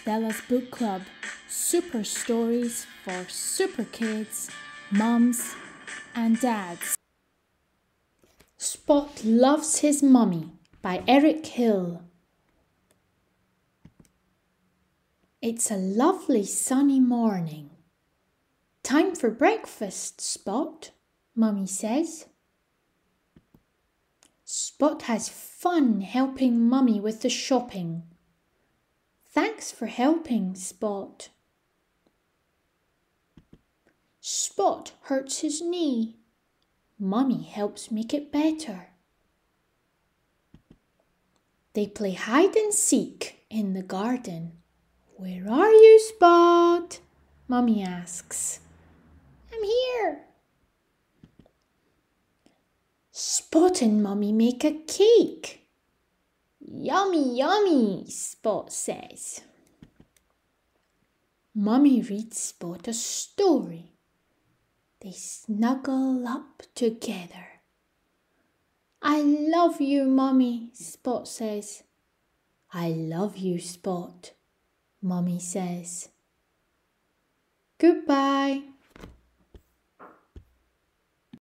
Stella's Book Club Super Stories for Super Kids, Mums, and Dads. Spot Loves His Mummy by Eric Hill. It's a lovely sunny morning. Time for breakfast, Spot, Mummy says. Spot has fun helping Mummy with the shopping. Thanks for helping, Spot. Spot hurts his knee. Mummy helps make it better. They play hide and seek in the garden. Where are you, Spot? Mummy asks. I'm here. Spot and Mummy make a cake. Yummy, yummy, Spot says. Mummy reads Spot a story. They snuggle up together. I love you, Mummy, Spot says. I love you, Spot, Mummy says. Goodbye.